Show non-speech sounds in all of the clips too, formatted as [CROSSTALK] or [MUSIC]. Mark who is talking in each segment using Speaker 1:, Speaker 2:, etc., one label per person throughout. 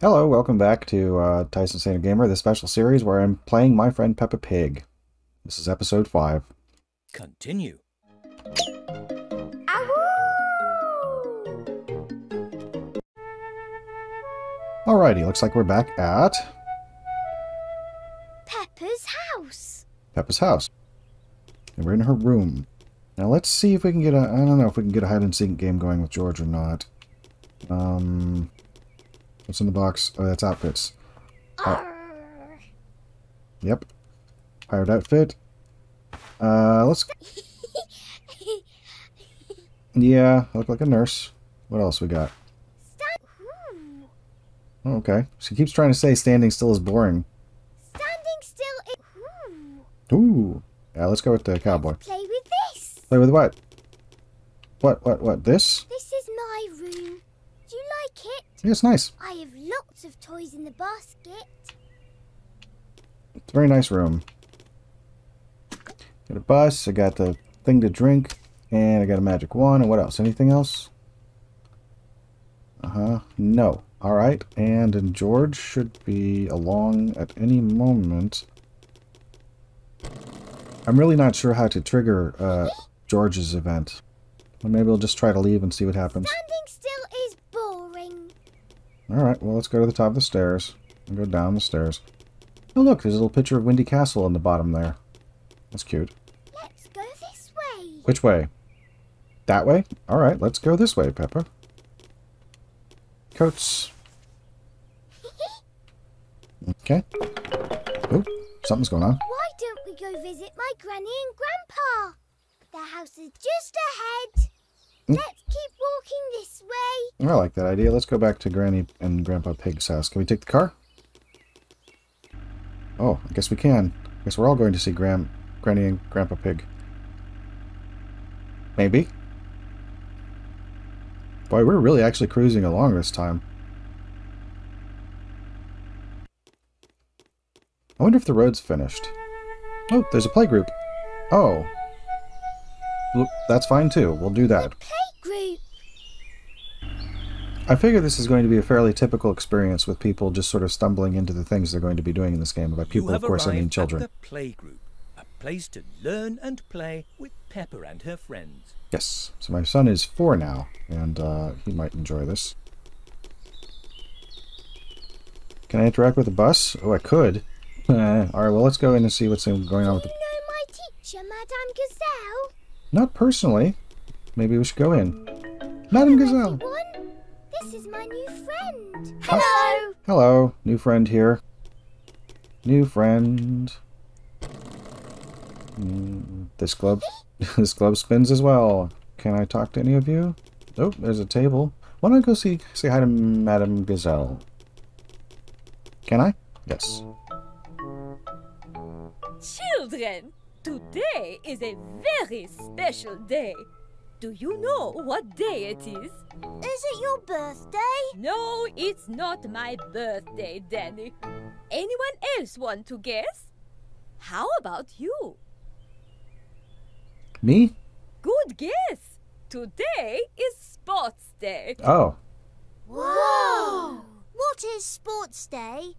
Speaker 1: Hello, welcome back to uh, Tyson Saner Gamer, the special series where I'm playing my friend Peppa Pig. This is episode 5.
Speaker 2: Continue.
Speaker 1: Alrighty, looks like we're back at
Speaker 3: Peppa's house.
Speaker 1: Peppa's house. And we're in her room. Now let's see if we can get a... I don't know if we can get a hide-and-seek game going with George or not. Um... What's in the box? Oh, that's outfits.
Speaker 3: Arr.
Speaker 1: Yep. Pirate outfit. Uh, let's... [LAUGHS] Yeah, I look like a nurse. What else we got? Oh, okay. She keeps trying to say standing still is boring.
Speaker 3: Standing still. is... Ooh.
Speaker 1: Ooh. Yeah, let's go with the cowboy.
Speaker 3: Play with this.
Speaker 1: Play with what? What, what, what? This?
Speaker 3: This is my room. Do you like it?
Speaker 1: Yeah, it's nice.
Speaker 3: I have lots of toys in the basket.
Speaker 1: It's a very nice room. Got a bus, I got the thing to drink, and I got a magic wand, and what else? Anything else? Uh-huh. No. Alright, and then George should be along at any moment. I'm really not sure how to trigger uh, George's event. Maybe we'll just try to leave and see what happens.
Speaker 3: Standing still.
Speaker 1: Alright, well let's go to the top of the stairs. And go down the stairs. Oh look, there's a little picture of Windy Castle on the bottom there. That's cute.
Speaker 3: Let's go this way.
Speaker 1: Which way? That way? Alright, let's go this way, Peppa. Coats. [LAUGHS] Okay. Oh, something's going on.
Speaker 3: Why don't we go visit my granny and grandpa? Their house is just ahead. Let's keep walking this way.
Speaker 1: I like that idea. Let's go back to Granny and Grandpa Pig's house. Can we take the car? Oh, I guess we can. I guess we're all going to see Gram Granny and Grandpa Pig. Maybe. Boy, we're really actually cruising along this time. I wonder if the road's finished. Oh, there's a playgroup. Oh. That's fine too. We'll do that.
Speaker 3: Playgroup.
Speaker 1: I figure this is going to be a fairly typical experience with people just sort of stumbling into the things they're going to be doing in this game. By people,
Speaker 2: you
Speaker 1: of course, I mean
Speaker 2: arrived
Speaker 1: children.
Speaker 2: At the playgroup, a place to learn and play with Peppa and her friends.
Speaker 1: Yes. So my son is four now, and uh, he might enjoy this. Can I interact with the bus? Oh, I could. [LAUGHS] All right, well, let's go in and see what's going on with the...
Speaker 3: you know my teacher, Madame Gazelle?
Speaker 1: Not personally. Maybe we should go in. Madam Gazelle.
Speaker 3: Everyone, this is my new friend.
Speaker 1: Hello. Hello. New friend here. New friend. Mm, this globe, [LAUGHS] this globe spins as well. Can I talk to any of you? Oh, there's a table. Why don't I go see say hi to Madame Gazelle? Can I? Yes.
Speaker 4: Children, today is a very special day. Do you know what day it is?
Speaker 3: Is it your birthday?
Speaker 4: No, it's not my birthday, Danny. Anyone else want to guess? How about you?
Speaker 1: Me?
Speaker 4: Good guess. Today is Sports Day.
Speaker 1: Oh.
Speaker 3: Whoa! What is Sports Day?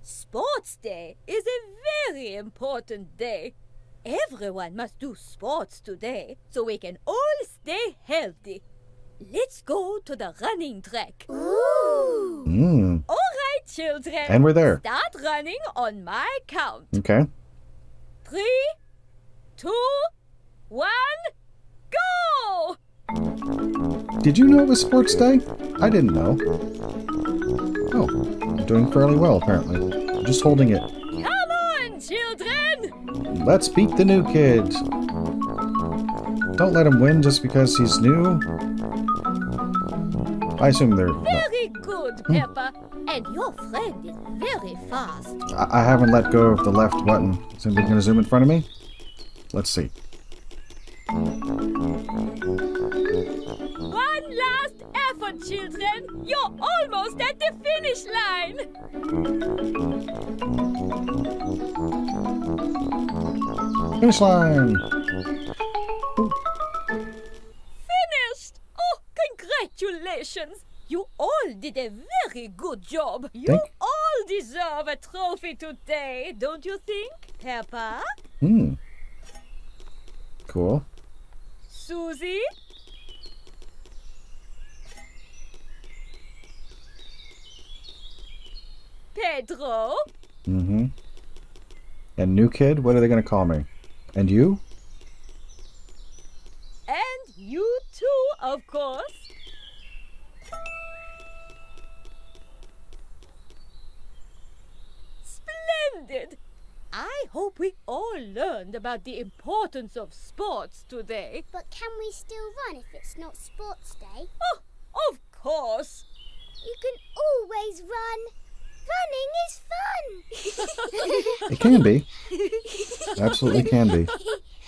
Speaker 4: Sports Day is a very important day. Everyone must do sports today so we can all stay healthy. Let's go to the running track.
Speaker 3: Ooh!
Speaker 1: Mm.
Speaker 4: All right, children.
Speaker 1: And we're there.
Speaker 4: Start running on my count.
Speaker 1: Okay.
Speaker 4: Three, two, one, go!
Speaker 1: Did you know it was Sports Day? I didn't know. Oh, I'm doing fairly well apparently. I'm just holding it.
Speaker 4: Come on, children!
Speaker 1: Let's beat the new kid. Don't let him win just because he's new. I assume they're.
Speaker 4: Very good,
Speaker 1: Hmm.
Speaker 4: Peppa. And your friend is very fast.
Speaker 1: I, I haven't let go of the left button. Is anybody going to zoom in front of me? Let's see.
Speaker 4: One last effort, children. You're almost at the finish line.
Speaker 1: Finish line!
Speaker 4: Congratulations. You all did a very good job. You
Speaker 1: Thank-
Speaker 4: all deserve a trophy today, don't you think, Peppa?
Speaker 1: Hmm. Cool.
Speaker 4: Susie? Pedro?
Speaker 1: Mm-hmm. And new kid, what are they going to call me? And you?
Speaker 4: And you too, of course. Splendid! I hope we all learned about the importance of sports today.
Speaker 3: But can we still run if it's not sports day?
Speaker 4: Oh, of course!
Speaker 3: You can always run. Running is fun. [LAUGHS]
Speaker 1: It can be. Absolutely can be.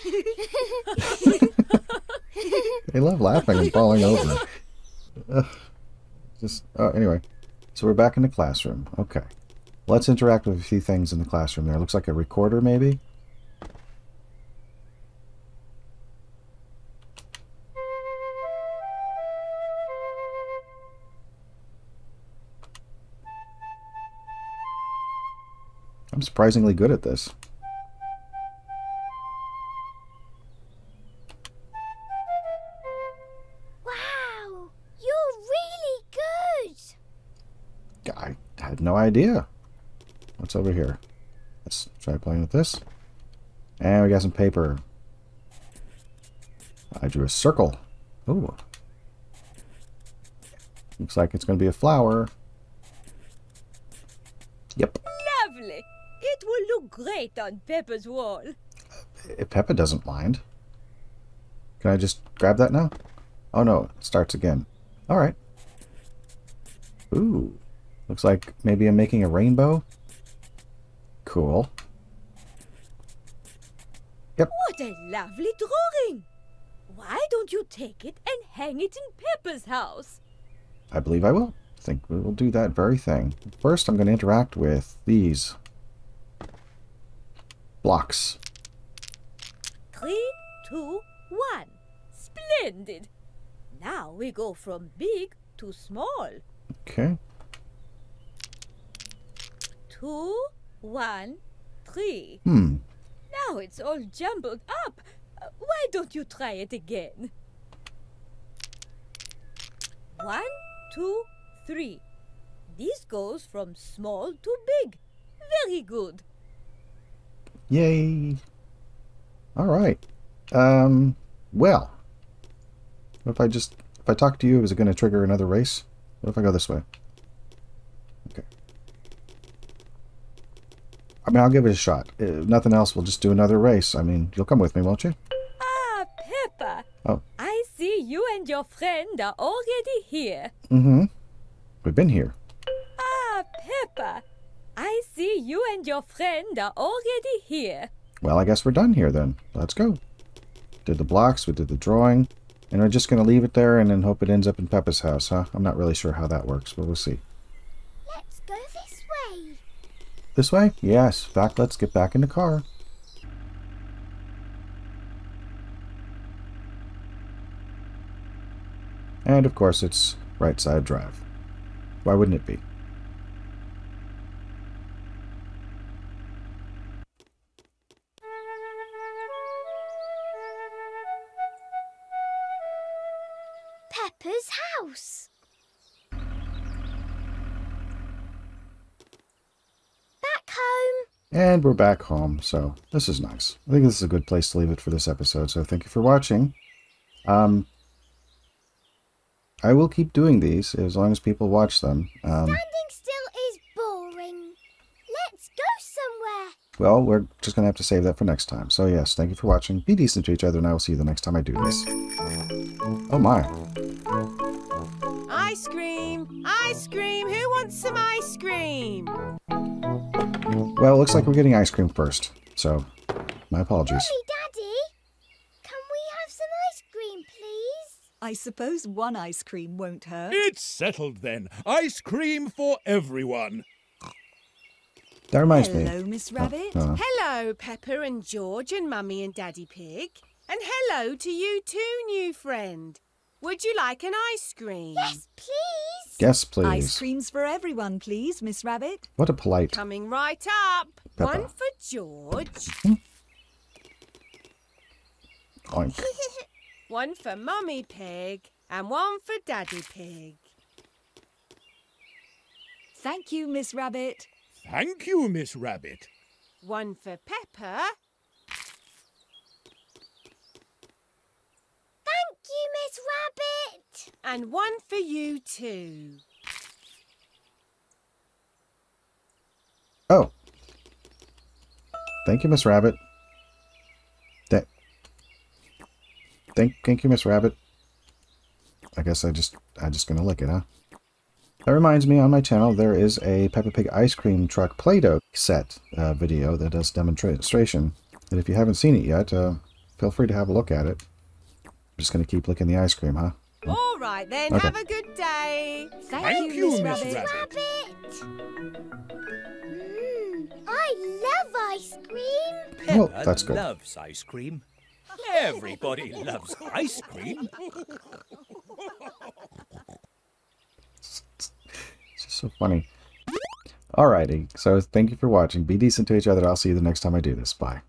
Speaker 1: [LAUGHS] they love laughing and falling over. [LAUGHS] Ugh. Just oh, anyway. So we're back in the classroom. Okay. Let's interact with a few things in the classroom there. Looks like a recorder, maybe? I'm surprisingly good at this.
Speaker 3: wow, you're really good.
Speaker 1: I had no idea. What's over here? Let's try playing with this. And we got some paper. I drew a circle. Ooh. Looks like it's going to be a flower. Yep.
Speaker 4: Lovely! It will look great on Peppa's wall.
Speaker 1: If Peppa doesn't mind. Can I just grab that now? Oh no, it starts again. Alright. Ooh. Looks like maybe I'm making a rainbow. Cool. Yep.
Speaker 4: What a lovely drawing! Why don't you take it and hang it in Peppa's house?
Speaker 1: I believe I will. I think we will do that very thing. First, I'm going to interact with these blocks.
Speaker 4: Three, two, one. Splendid! Now we go from big to small.
Speaker 1: Okay.
Speaker 4: Two, one, three.
Speaker 1: Hmm.
Speaker 4: Now it's all jumbled up. Why don't you try it again? One, two, three. This goes from small to big. Very good.
Speaker 1: Yay. All right. Um. Well. What if I just if I talk to you, is it going to trigger another race? What if I go this way? I mean, I'll give it a shot. If nothing else, we'll just do another race. I mean, you'll come with me, won't you?
Speaker 4: Ah, Peppa.
Speaker 1: Oh.
Speaker 4: I see you and your friend are already here.
Speaker 1: Mm-hmm. We've been here.
Speaker 4: Ah, Peppa. I see you and your friend are already here.
Speaker 1: Well, I guess we're done here then. Let's go. Did the blocks, we did the drawing, and we're just going to leave it there and then hope it ends up in Peppa's house, huh? I'm not really sure how that works, but we'll see.
Speaker 3: Let's go this way.
Speaker 1: This way? Yes. Fact, let's get back in the car. And of course, it's right side drive. Why wouldn't it be?
Speaker 3: Peppa's house. Back home.
Speaker 1: And we're back home, so this is nice. I think this is a good place to leave it for this episode, so thank you for watching. Um, I will keep doing these as long as people watch them. Um,
Speaker 3: Standing still is boring. Let's go somewhere.
Speaker 1: well, we're just going to have to save that for next time. So yes, thank you for watching. Be decent to each other, and I will see you the next time I do this. Oh my.
Speaker 5: Ice cream! Ice cream! Who wants some ice cream?
Speaker 1: Well, it looks like we're getting ice cream first, so my apologies.
Speaker 3: Mummy, Daddy, can we have some ice cream, please?
Speaker 6: I suppose one ice cream won't hurt.
Speaker 7: It's settled then. Ice cream for everyone.
Speaker 1: That reminds
Speaker 6: Hello,
Speaker 1: me.
Speaker 6: Miss Rabbit.
Speaker 1: Uh,
Speaker 5: Hello, Peppa and George and Mummy and Daddy Pig. And hello to you too, new friend. Would you like an ice cream?
Speaker 3: Yes, please.
Speaker 1: Yes, please.
Speaker 6: Ice creams for everyone, please, Miss Rabbit.
Speaker 1: What a polite.
Speaker 5: Coming right up.
Speaker 1: Peppa.
Speaker 5: One for George, mm-hmm.
Speaker 1: Oink. [LAUGHS]
Speaker 5: one for Mummy Pig, and one for Daddy Pig.
Speaker 6: Thank you, Miss Rabbit.
Speaker 7: Thank you, Miss Rabbit.
Speaker 5: One for Peppa,
Speaker 3: Thank you, Miss Rabbit.
Speaker 5: And one for you too.
Speaker 1: Oh. Thank you, Miss Rabbit. That. Thank, thank you, Miss Rabbit. I guess I just, I'm just gonna lick it, huh? That reminds me, on my channel there is a Peppa Pig ice cream truck Play-Doh set uh, video that does demonstration. And if you haven't seen it yet, uh, feel free to have a look at it. I'm just gonna keep licking the ice cream, huh?
Speaker 5: All right then,
Speaker 1: Okay.
Speaker 5: have a good day.
Speaker 6: Thank,
Speaker 7: Thank
Speaker 6: you,
Speaker 7: you,
Speaker 6: Miss
Speaker 7: Miss
Speaker 6: Rabbit.
Speaker 7: Rabbit.
Speaker 3: Rabbit. Mmm, I love ice cream.
Speaker 1: Well,
Speaker 2: Peppa
Speaker 1: that's good.
Speaker 2: loves ice cream. Everybody [LAUGHS] loves ice cream.
Speaker 1: It's just so funny. Alrighty, so thank you for watching. Be decent to each other. I'll see you the next time I do this. Bye.